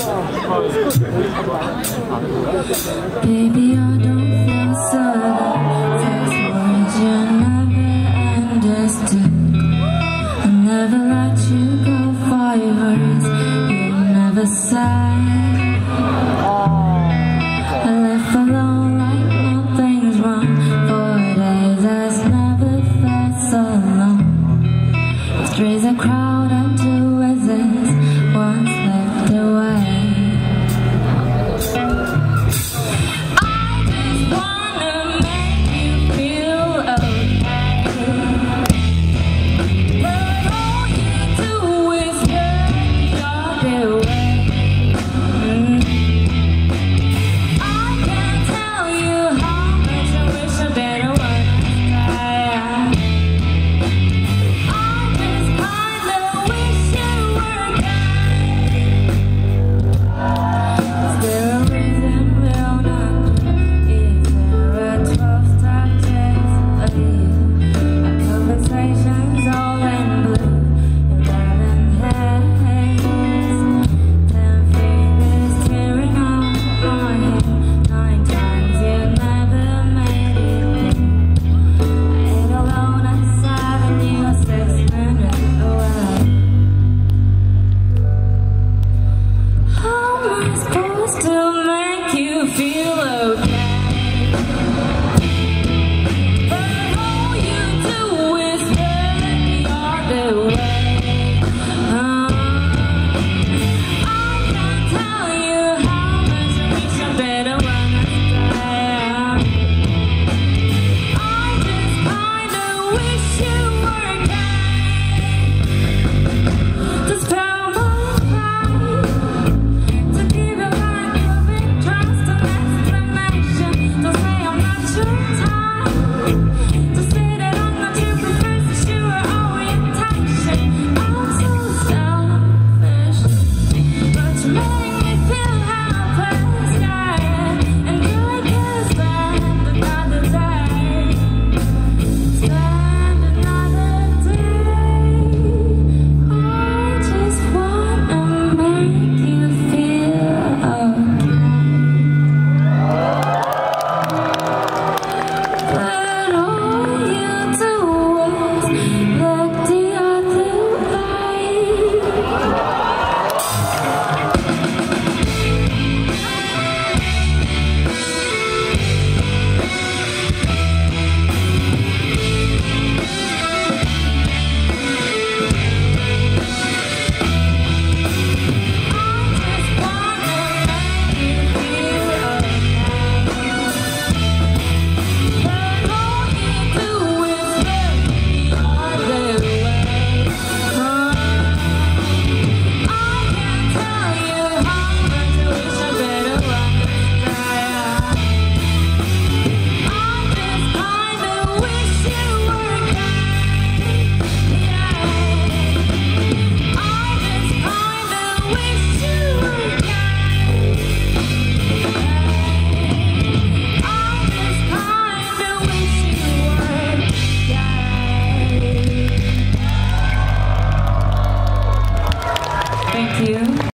Baby, I don't feel so Those words you never understood. I never let you go for words. You never said. I left alone.